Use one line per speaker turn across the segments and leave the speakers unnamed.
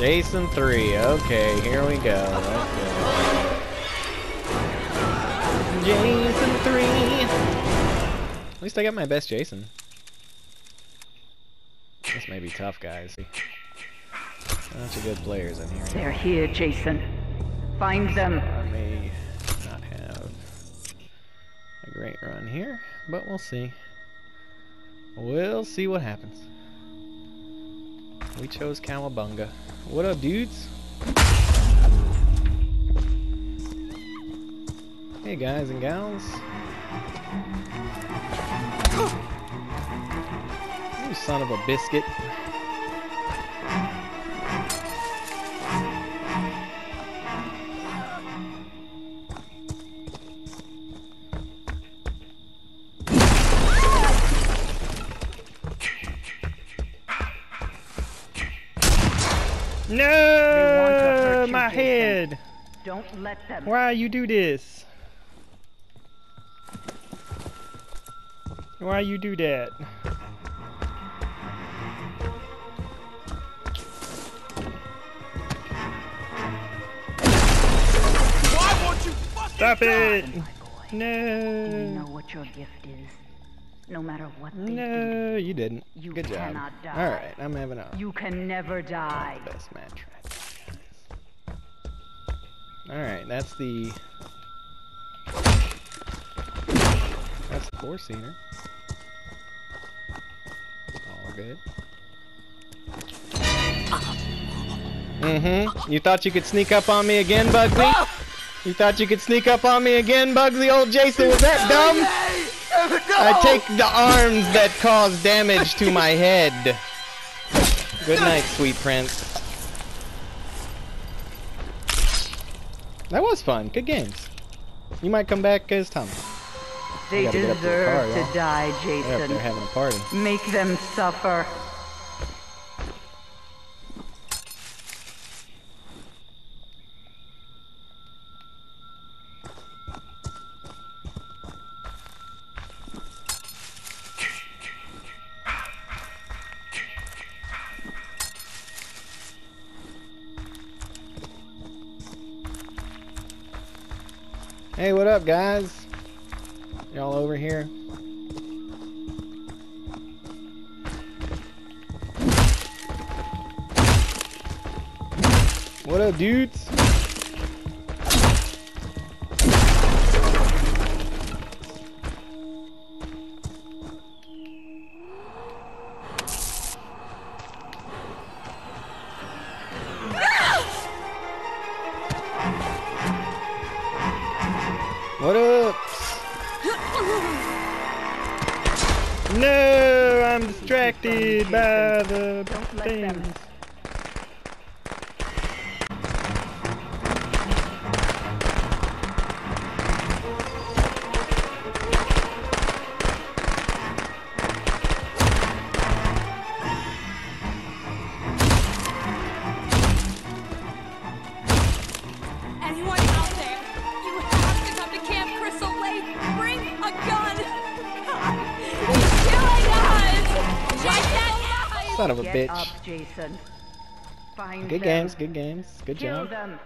Jason 3. Okay, here we go. Let's. Jason 3. At least I got my best Jason. This may be tough, guys. Bunch of good players in here.
They're here, Jason. Find them.
I may not have a great run here, but we'll see. We'll see what happens. We chose Cowabunga. What up, dudes? Hey, guys and gals. You son of a biscuit. No, my
Jason.
head.
Don't let them.
Why you do this? Why you do that?
Why won't you fucking
Stop it!
My boy, do you
No.
know what your gift is? No matter what they do,
No, you didn't.
You
Good job.
cannot die.
Alright, I'm having a
you can never die.
best match right there. Alright, that's the... That's the four-seater. All good. Mm-hmm. You thought you could sneak up on me again, Bugsy? You thought you could sneak up on me again, Bugsy? Old Jason, was that dumb? I take the arms that cause damage to my head. Good night, sweet prince. That was fun. Good games. You might come back as Tom.
They
gotta get up to the
deserve
car,
to
y'all.
die,
They're
Jason.
having a party.
Make them suffer.
Hey, what up, guys? Y'all over here? What up, dudes? Son of a
Get
bitch.
up, Jason. Find
Good
them.
games, good games. Good
Kill
job.
them.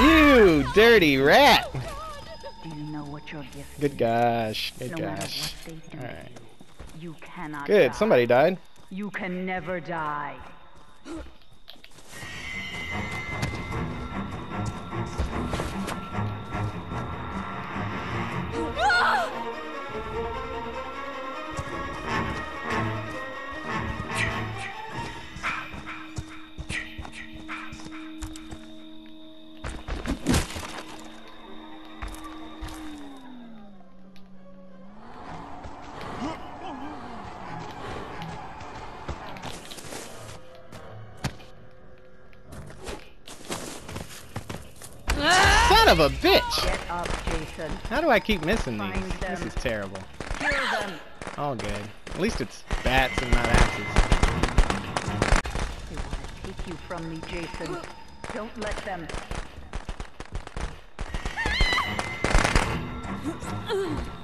You dirty rat.
Do you know what your gift
Good gosh. Good
No
gosh.
do,
Alright.
you cannot
Good.
die.
Somebody died.
You can never die.
Son of a bitch!
Get up, Jason.
How do I keep missing
Find
these?
Them.
This is terrible.
Kill them.
All good. At least it's bats and not axes.
They want to take you from me, Jason. Don't let them.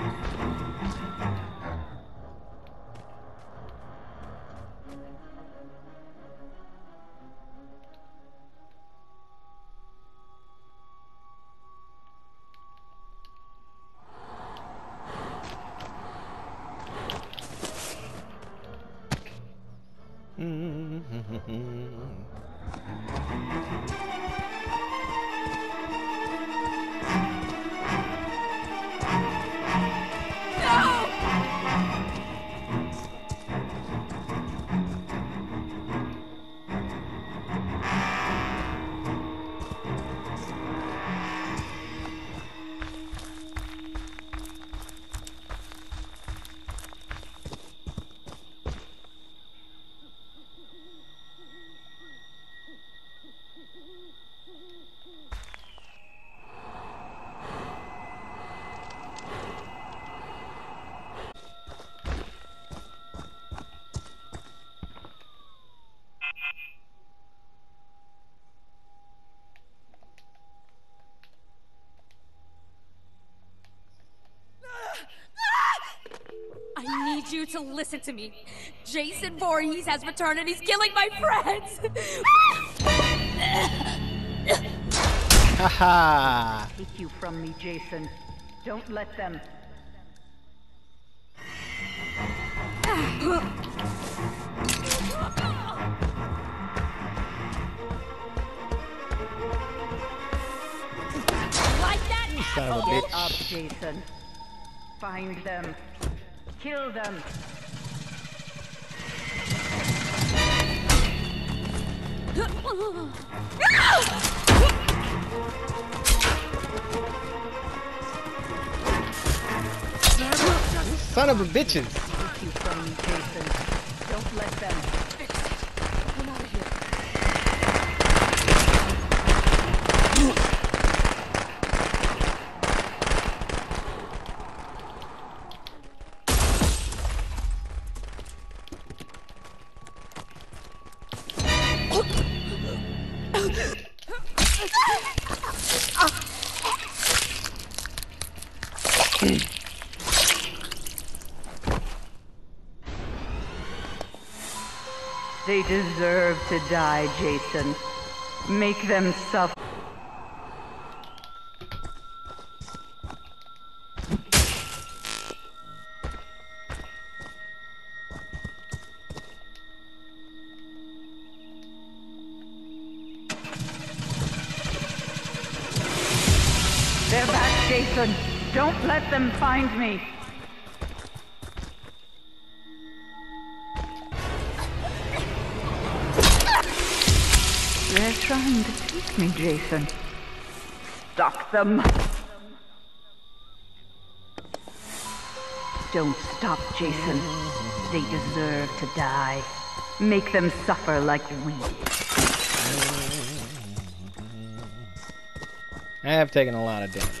to listen to me. Jason Voorhees has returned and he's killing my friends.
Haha!
Take you from me, Jason. Don't let them.
like that?
Son of a
Get
bitch.
up, Jason. Find them. Kill them.
Son of a bitches!
They deserve to die, Jason. Make them suffer. They're back, Jason. Don't let them find me. They're trying to take me, Jason. Stop them. Don't stop, Jason. They deserve to die. Make them suffer like we did.
I have taken a lot of damage,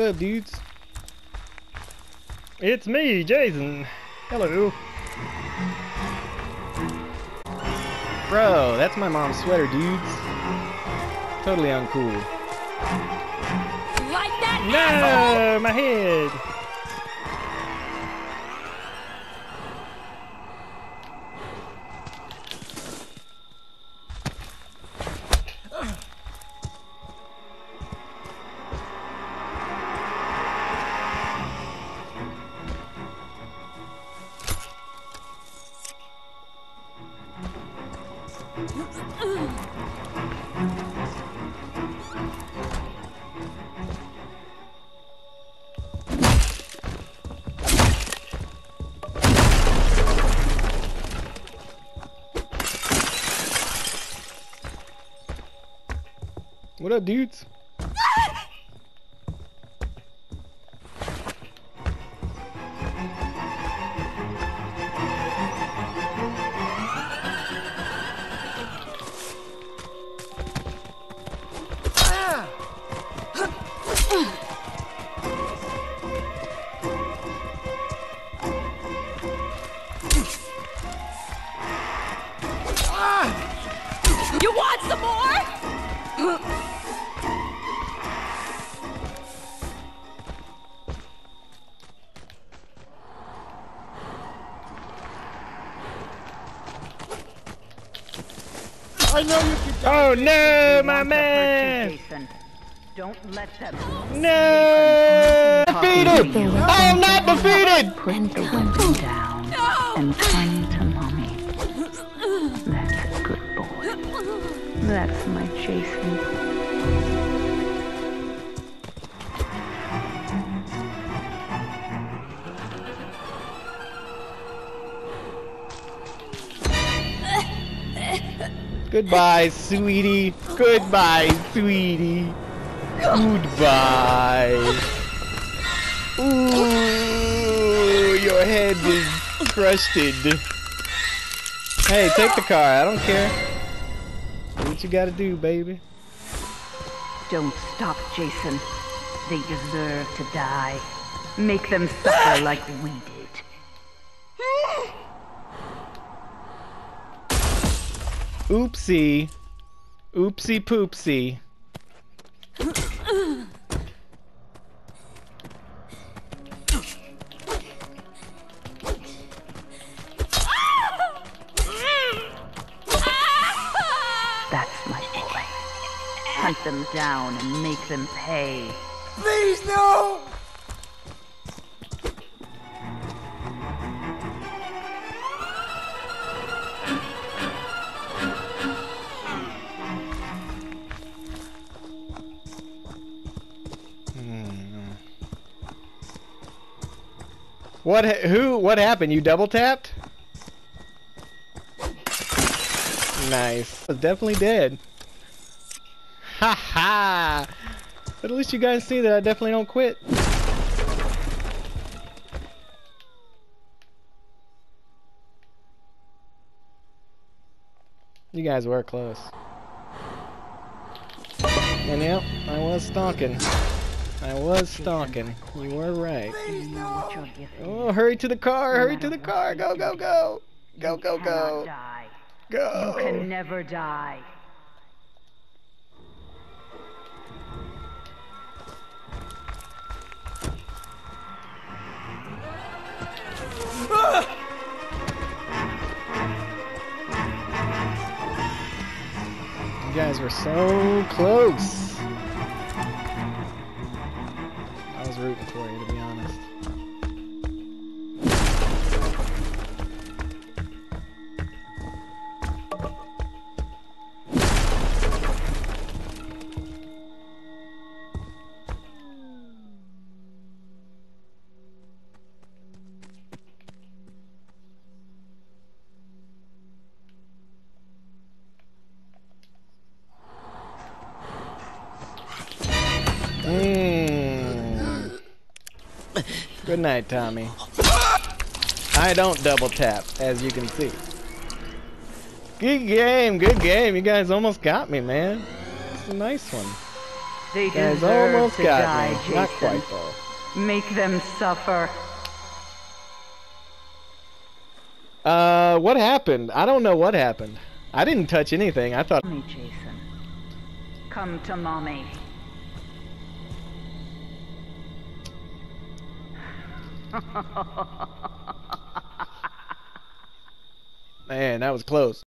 What up, dudes? It's me, Jason. Hello. Bro, that's my mom's sweater, dudes. Totally uncool.
Like that?
No, my head. Dudes?
I know you can.
Oh no,
You
my
you,
man!
Don't let them.
No! Defeated! I am oh, not defeated!
Put the weapon down and come to mommy. That's a good boy. That's
Goodbye, sweetie. Goodbye, sweetie. Goodbye. Ooh, your head is crusted. Hey, take the car. I don't care. Do what you gotta do, baby.
Don't stop, Jason. They deserve to die. Make them suffer like we did.
Oopsie. Oopsie poopsie.
That's my boy. Hunt them down and make them pay.
Please, no!
What? Who? What happened? You double tapped? Nice. I was definitely dead. Ha ha! But at least you guys see that I definitely don't quit. You guys were close. And yep, I was stalking. I was stalking. You were right.
What you're gifted.
Oh, hurry to the car! Hurry to the car! Go, go, go! Go, go,
go!
go!
die. You can
Go!
never die.
You guys were so close. Good night, Tommy. I don't double tap, as you can see. Good game, good game. You guys almost got me, man. It's a nice one.
They
You guys almost
to
got
die,
me.
Jason.
Not quite, though.
Make them suffer.
Uh, what happened? I don't know what happened. I didn't touch anything. I thought.
Come to mommy.
Man, that was close.